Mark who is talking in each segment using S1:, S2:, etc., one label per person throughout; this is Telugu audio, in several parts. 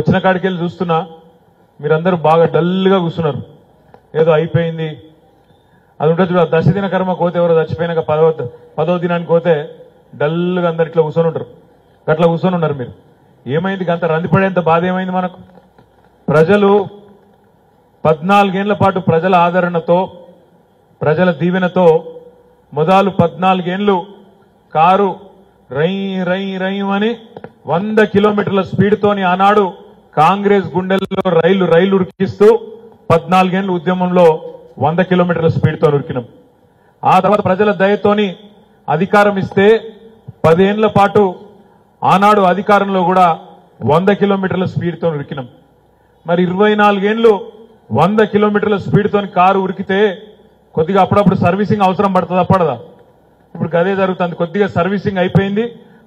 S1: వచ్చిన కాడికి వెళ్ళి చూస్తున్నా మీరందరూ బాగా డల్గా కూర్చున్నారు. ఏదో అయిపోయింది. అది ఉంటుంది చూడ దశ దిన కర్మ కోతే ఎవరో చచ్చిపోయినాక పదవ పదవ దినానికి పోతే డల్గా అందరు ఇట్లా కూర్చొని ఉంటారు. అట్లా కూర్చొని ఉన్నారు మీరు. ఏమైంది? అంత రందిపడేంత బాధ ఏమైంది మనకు? ప్రజలు పద్నాలుగేళ్ళ పాటు ప్రజల ఆదరణతో ప్రజల దీవెనతో మొదలు పద్నాలుగేళ్ళు కారు రై రై రై అని వంద కిలోమీటర్ల స్పీడ్తోని ఆనాడు కాంగ్రెస్ గుండెల్లో రైలు రైలు ఉరికిస్తూ పద్నాలుగేళ్ళ ఉద్యమంలో వంద కిలోమీటర్ల స్పీడ్తో ఉరికినాం. ఆ తర్వాత ప్రజల దయతోని అధికారం ఇస్తే పదేళ్ళ పాటు ఆనాడు అధికారంలో కూడా వంద కిలోమీటర్ల స్పీడ్తో ఉరికినాం. మరి ఇరవై నాలుగేళ్ళు వంద కిలోమీటర్ల స్పీడ్తో కారు ఉరికితే కొద్దిగా అప్పుడప్పుడు సర్వీసింగ్ అవసరం పడుతుందా? పడదా? ఇప్పుడు గదే జరుగుతుంది. కొద్దిగా సర్వీసింగ్ అయిపోయింది.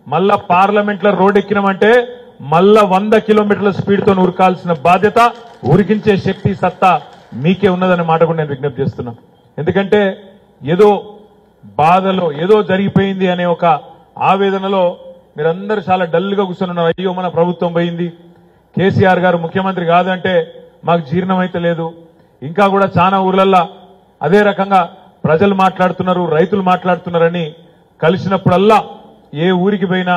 S1: మళ్ళా పార్లమెంట్లో రోడ్ ఎక్కినామంటే మళ్ళా వంద కిలోమీటర్ల స్పీడ్తో ఉరకాల్సిన బాధ్యత ఉరికించే శక్తి సత్తా మీకే ఉన్నదనే మాట కూడా నేను విజ్ఞప్తి చేస్తున్నా. ఎందుకంటే ఏదో బాధలో ఏదో జరిగిపోయింది అనే ఒక ఆవేదనలో మీరందరూ చాలా డల్గా కూర్చొని అయ్యో మన ప్రభుత్వం పోయింది. కేసీఆర్ గారు ముఖ్యమంత్రి కాదంటే మాకు జీర్ణమైతే లేదు. ఇంకా కూడా చాలా ఊర్లల్లో అదే రకంగా ప్రజలు మాట్లాడుతున్నారు రైతులు మాట్లాడుతున్నారని కలిసినప్పుడల్లా ఏ ఊరికి పోయినా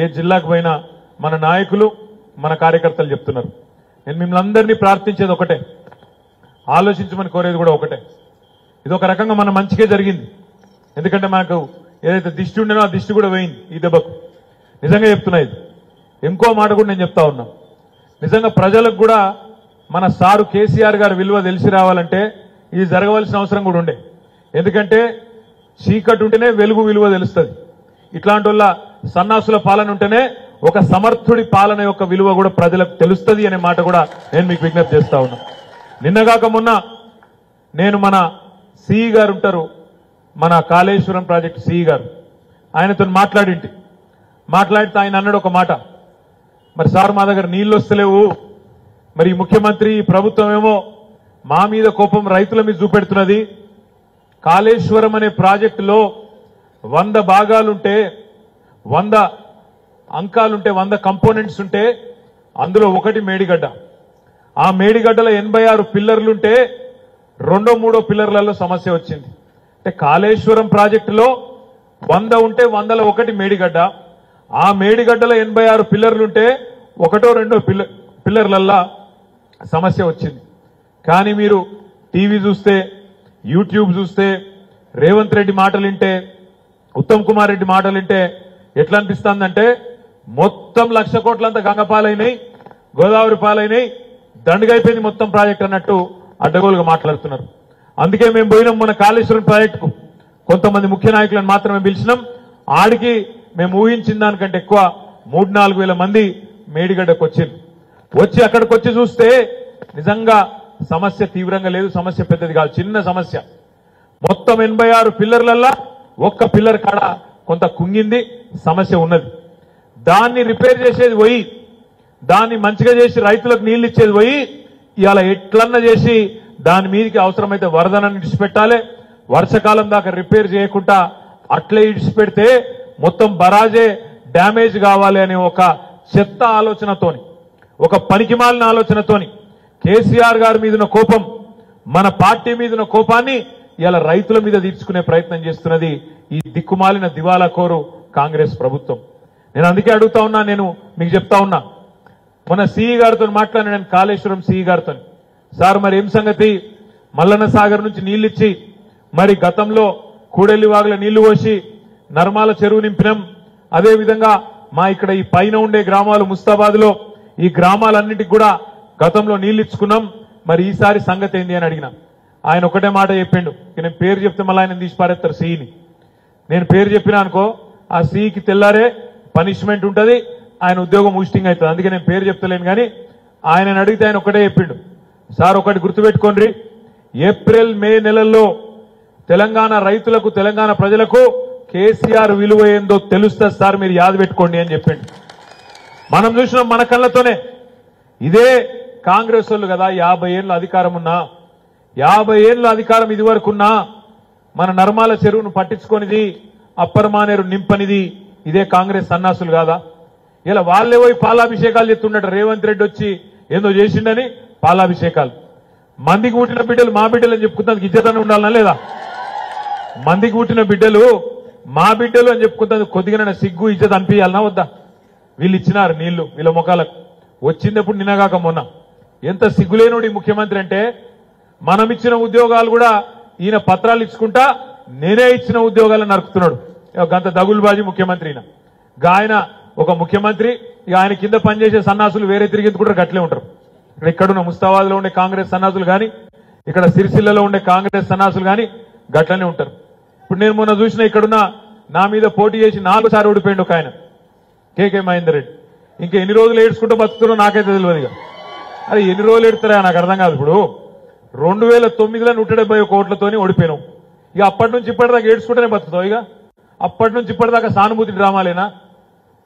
S1: ఏ జిల్లాకు పోయినా మన నాయకులు మన కార్యకర్తలు చెప్తున్నారు. నేను మిమ్మల్ని అందరినీ ప్రార్థించేది ఒకటే. ఆలోచించమని కోరేది కూడా ఒకటే. ఇది ఒక రకంగా మన మంచికే జరిగింది. ఎందుకంటే మనకు ఏదైతే దిష్టి ఉండేనో ఆ దిష్టి కూడా పోయింది ఈ దెబ్బకు. నిజంగా చెప్తున్నా ఇది. ఇంకో మాట కూడా నేను చెప్తా ఉన్నా. నిజంగా ప్రజలకు కూడా మన సారు కేసీఆర్ గారి విలువ తెలిసి రావాలంటే ఇది జరగవలసిన అవసరం కూడా ఉండే. ఎందుకంటే చీకటి ఉంటేనే వెలుగు విలువ తెలుస్తుంది. ఇట్లాంటి వల్ల సన్నాసుల పాలన ఉంటేనే ఒక సమర్థుడి పాలన యొక్క విలువ కూడా ప్రజలకు తెలుస్తుంది అనే మాట కూడా నేను మీకు విజ్ఞప్తి చేస్తా ఉన్నా. నిన్నగాక మొన్న నేను మన సిఈ గారు ఉంటారు మన కాళేశ్వరం ప్రాజెక్ట్ సిఈ గారు. ఆయనతో మాట్లాడింటి. మాట్లాడితే ఆయన అన్నాడు ఒక మాట. మరి సార్ మా దగ్గర నీళ్ళు వస్తలేవు. మరి ముఖ్యమంత్రి ఈ ప్రభుత్వం ఏమో మా మీద కోపం రైతుల మీద చూపెడుతున్నది. కాళేశ్వరం అనే ప్రాజెక్టులో వంద భాగాలుంటే వంద అంకాలుంటే వంద కంపోనెంట్స్ ఉంటే అందులో ఒకటి మేడిగడ్డ. ఆ మేడిగడ్డలో ఎనభై ఆరు పిల్లర్లుంటే రెండో మూడో పిల్లర్లలో సమస్య వచ్చింది. అంటే కాళేశ్వరం ప్రాజెక్టులో వంద ఉంటే వందల ఒకటి మేడిగడ్డ. ఆ మేడిగడ్డలో ఎనభై ఆరు పిల్లర్లుంటే ఒకటో రెండో పిల్ల పిల్లర్లల్లా సమస్య వచ్చింది. కానీ మీరు టీవీ చూస్తే యూట్యూబ్ చూస్తే రేవంత్ రెడ్డి మాటలు వింటే ఉత్తమ్ కుమార్ రెడ్డి మాటలు వింటే ఎట్లా అనిపిస్తుందంటే మొత్తం లక్ష కోట్లంతా గంగపాలైనాయి గోదావరి పాలైనాయి దండుగైపోయింది మొత్తం ప్రాజెక్ట్ అన్నట్టు అడ్డగోలుగా మాట్లాడుతున్నారు. అందుకే మేము పోయినాం మన కాళేశ్వరం ప్రాజెక్టుకు. కొంతమంది ముఖ్య నాయకులను మాత్రమే పిలిచినాం. ఆడికి మేము ఊహించిన దానికంటే ఎక్కువ మూడు నాలుగు వేల మంది మేడిగడ్డకు వచ్చింది వచ్చి అక్కడికి వచ్చి చూస్తే నిజంగా సమస్య తీవ్రంగా లేదు సమస్య పెద్దది కాదు చిన్న సమస్య. మొత్తం ఎనభై ఆరు పిల్లర్లల్లా ఒక్క పిల్లర్ కాడ కొంత కుంగింది సమస్య ఉన్నది. దాన్ని రిపేర్ చేసేది పోయి దాన్ని మంచిగా చేసి రైతులకు నీళ్ళు ఇచ్చేది పోయి ఇవాళ ఎట్లన్నా చేసి దాని మీదకి అవసరమైతే వరదనని ఇడిచిపెట్టాలి. వర్షకాలం దాకా రిపేర్ చేయకుండా అట్లే ఇడిచిపెడితే మొత్తం బరాజే డ్యామేజ్ కావాలి అనే ఒక చెత్త ఆలోచనతోని ఒక పనికిమాలిన ఆలోచనతోని కేసీఆర్ గారి మీదున్న కోపం మన పార్టీ మీదున్న కోపాన్ని ఇలా రైతుల మీద తీర్చుకునే ప్రయత్నం చేస్తున్నది ఈ దిక్కుమాలిన దివాలా కోరు కాంగ్రెస్ ప్రభుత్వం. నేను అందుకే అడుగుతా ఉన్నా నేను మీకు చెప్తా ఉన్నా. మొన్న సిఈ గారితో మాట్లాడిన నేను కాళేశ్వరం సిఈ గారితో సార్ మరి ఏం సంగతి? మల్లన్న సాగర్ నుంచి నీళ్ళిచ్చి ఇచ్చి మరి గతంలో కూడెల్లి వాగుల నీళ్ళు పోసి నర్మాల చెరువు నింపినాం. అదేవిధంగా మా ఇక్కడ ఈ పైన ఉండే గ్రామాలు ముస్తాబాద్లో ఈ గ్రామాలన్నిటికి కూడా గతంలో నీళ్ళు ఇచ్చుకున్నాం మరి ఈసారి సంగతి ఏంది అని అడిగిన. ఆయన ఒకటే మాట చెప్పిండు. నేను పేరు చెప్తే మళ్ళీ ఆయన తీసి పారేస్తారు సిఈని. నేను పేరు చెప్పినా అనుకో ఆ సిఈకి తెల్లారే పనిష్మెంట్ ఉంటుంది ఆయన ఉద్యోగం ఊస్టింగ్ అవుతుంది. అందుకే నేను పేరు చెప్తలేను కానీ ఆయన అడిగితే ఆయన ఒకటే చెప్పిండు. సార్ ఒకటి గుర్తుపెట్టుకోండి. ఏప్రిల్ మే నెలల్లో తెలంగాణ రైతులకు తెలంగాణ ప్రజలకు కేసీఆర్ విలువ ఏందో తెలుస్తుంది సార్ మీరు యాద పెట్టుకోండి అని చెప్పిండు. మనం చూసినాం మన కళ్ళతోనే. ఇదే కాంగ్రెస్ వాళ్ళు కదా యాభై ఏళ్ళ అధికారం ఉన్నా యాభై ఏళ్ళ అధికారం ఇది వరకున్నా మన నర్మాల చెరువును పట్టించుకొనిది అప్పర్ మానేరు నింపనిది ఇదే కాంగ్రెస్ సన్నాసులు కాదా? ఇలా వాళ్ళే పోయి పాలాభిషేకాలు చెప్తుండట రేవంత్ రెడ్డి వచ్చి ఏందో చేసిండని పాలాభిషేకాలు. మందికి పుట్టిన బిడ్డలు మా బిడ్డలు అని చెప్పుకుంటానికి ఇజ్జతన ఉండాలనా లేదా? మందికి పుట్టిన బిడ్డలు మా బిడ్డలు అని చెప్పుకుంటుంది కొద్దిగా సిగ్గు ఇచ్చే అనిపించాలనా వద్దా? వీళ్ళు ఇచ్చినారు నీళ్ళు వీళ్ళ ముఖాలకు. వచ్చిందప్పుడు నిన్నగాక మొన్న. ఎంత సిగ్గులేనుడి ముఖ్యమంత్రి అంటే మనం ఇచ్చిన ఉద్యోగాలు కూడా ఈయన పత్రాలు ఇచ్చుకుంటా నేనే ఇచ్చిన ఉద్యోగాలను నరుకుతున్నాడు గంత దగులుబాజీ ముఖ్యమంత్రి ఈయన గాయన ఒక ముఖ్యమంత్రి ఇక ఆయన కింద పనిచేసే సన్నాసులు వేరే తిరిగింది కూడా గట్లే ఉంటారు. ఇక్కడ ఇక్కడున్న ముస్తాబాద్లో ఉండే కాంగ్రెస్ సన్నాసులు కానీ ఇక్కడ సిరిసిల్లలో ఉండే కాంగ్రెస్ సన్నాసులు కానీ గట్లనే ఉంటారు. ఇప్పుడు నేను మొన్న చూసిన ఇక్కడున్న నా మీద పోటీ చేసి నాలుగు సార్లు ఓడిపోయిండు ఒక ఆయన కేకే మహేందర్ రెడ్డి. ఇంకా ఎన్ని రోజులు ఏడ్చుకుంటూ బతుకుతున్నా నాకైతే తెలియదు ఇక. అరే ఎన్ని రోజులు ఏడుతారా నాకు అర్థం కాదు ఇప్పుడు. రెండు వేల తొమ్మిదిలో నూట డెబ్బై కోట్లతోని ఓడిపోయినాం. ఇక అప్పటి నుంచి ఇప్పటిదాకా ఏడ్చుకుంటేనే బతుకుతావు ఇక. అప్పటి నుంచి ఇప్పటిదాకా సానుభూతి డ్రామాలేనా?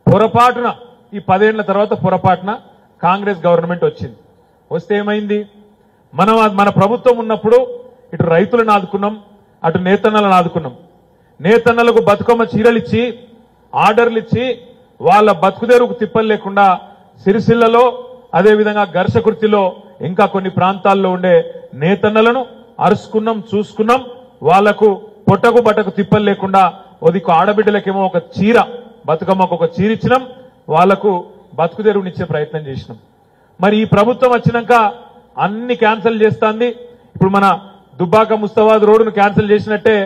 S1: పొరపాటున ఈ పదేళ్ళ తర్వాత పొరపాటున కాంగ్రెస్ గవర్నమెంట్ వచ్చింది. వస్తే ఏమైంది? మనం మన ప్రభుత్వం ఉన్నప్పుడు ఇటు రైతులను ఆదుకున్నాం అటు నేతన్నలను ఆదుకున్నాం. నేతన్నలకు బతుకమ్మ చీరలు ఇచ్చి ఆర్డర్లు ఇచ్చి వాళ్ళ బతుకుదేరుకు తిప్పలు లేకుండా సిరిసిల్లలో అదేవిధంగా ఘర్షకృతిలో ఇంకా కొన్ని ప్రాంతాల్లో ఉండే నేతన్నలను అరుచుకున్నాం చూసుకున్నాం వాళ్ళకు పొట్టకు బట్టకు తిప్పలు లేకుండా ఒదికు ఆడబిడ్డలకేమో ఒక చీర బతుకమ్మకు ఒక చీర ఇచ్చినాం వాళ్ళకు బతుకుదెరువునిచ్చే ప్రయత్నం చేసినాం. మరి ఈ ప్రభుత్వం వచ్చినాక అన్ని క్యాన్సిల్ చేస్తాంది. ఇప్పుడు మన దుబ్బాక ముస్తాబాద్ రోడ్డును క్యాన్సిల్ చేసినట్టే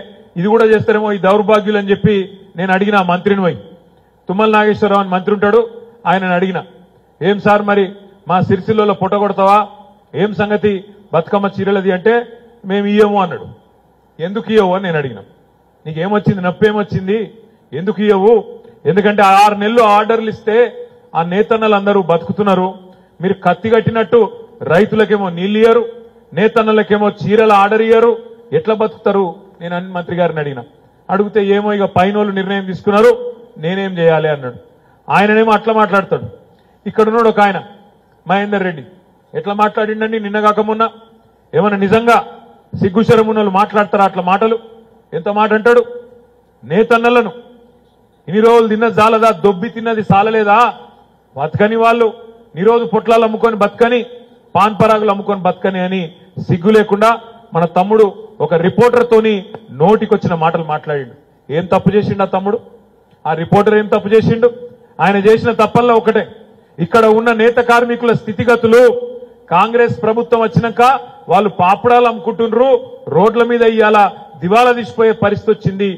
S1: ఇది కూడా చేస్తారేమో ఈ దౌర్భాగ్యులు అని చెప్పి నేను అడిగిన మంత్రిని పోయి. తుమ్మల నాగేశ్వరరావు అని మంత్రి ఉంటాడు ఆయనను అడిగిన. ఏం సార్ మరి మా సిరిసిల్లలో పొట్ట కొడతావా? ఏం సంగతి బతుకమ్మ చీరలది అంటే మేము ఇయ్యము అన్నాడు. ఎందుకు ఇయ్యవు అని నేను అడిగిన. నీకేమొచ్చింది? నొప్పి ఏమొచ్చింది ఎందుకు ఇవ్వవు ఎందుకంటే ఆరు నెలలు ఆర్డర్లు ఇస్తే ఆ నేతన్నలందరూ బతుకుతున్నారు. మీరు కత్తి కట్టినట్టు రైతులకేమో నీళ్ళు ఇయ్యరు నేతన్నలకేమో చీరల ఆర్డర్ ఇయ్యరు. ఎట్లా బతుకుతారు? నేను అన్ని మంత్రి గారిని అడిగిన. అడిగితే ఏమో ఇక పైన నిర్ణయం తీసుకున్నారు నేనేం చేయాలి అన్నాడు. ఆయననేమో అట్లా మాట్లాడతాడు. ఇక్కడ ఉన్నాడు ఒక ఆయన మహేందర్ రెడ్డి. ఎట్లా మాట్లాడిండండి? నిన్న మొన్న. ఏమన్నా నిజంగా సిగ్గుశరమున్నలు వాళ్ళు మాట్లాడతారా అట్లా మాటలు? ఎంత మాట అంటాడు? నేతన్నలను ఇన్ని రోజులు తిన్న జాలదా దొబ్బి తిన్నది సాలలేదా? బతకని వాళ్ళు. నిరోజు పొట్లాలు అమ్ముకొని బతకని పాన్ పరాగులు అమ్ముకొని బతకని అని సిగ్గు లేకుండా మన తమ్ముడు ఒక రిపోర్టర్తోని నోటికొచ్చిన మాటలు మాట్లాడిండు. ఏం తప్పు చేసిండు ఆ తమ్ముడు? ఆ రిపోర్టర్ ఏం తప్పు చేసిండు? ఆయన చేసిన తప్పల్లో ఒకటే. ఇక్కడ ఉన్న నేత కార్మికుల స్థితిగతులు కాంగ్రెస్ ప్రభుత్వం వచ్చినాక వాళ్ళు పాపడాలు అమ్ముకుంటుండ్రు రోడ్ల మీద ఇవాళ దివాలా తీసిపోయే పరిస్థితి వచ్చింది.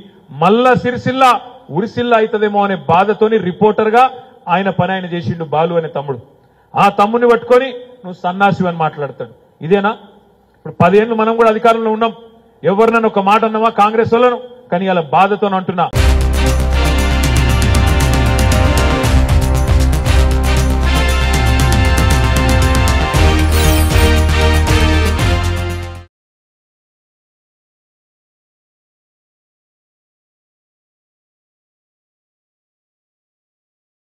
S1: మళ్ళా సిరిసిల్ల ఉరిసిల్ల అవుతుందేమో అనే బాధతోని రిపోర్టర్గా ఆయన పని ఆయన చేసిండు బాలు అనే తమ్ముడు. ఆ తమ్ముడిని పట్టుకొని నువ్వు సన్నాసి అని మాట్లాడతాడు. ఇదేనా? ఇప్పుడు పదేళ్ళు మనం కూడా అధికారంలో ఉన్నాం. ఎవరినైనా ఒక మాట అన్నామా కాంగ్రెస్ వాళ్ళను. కానీ ఇలా బాధతో అంటున్నా.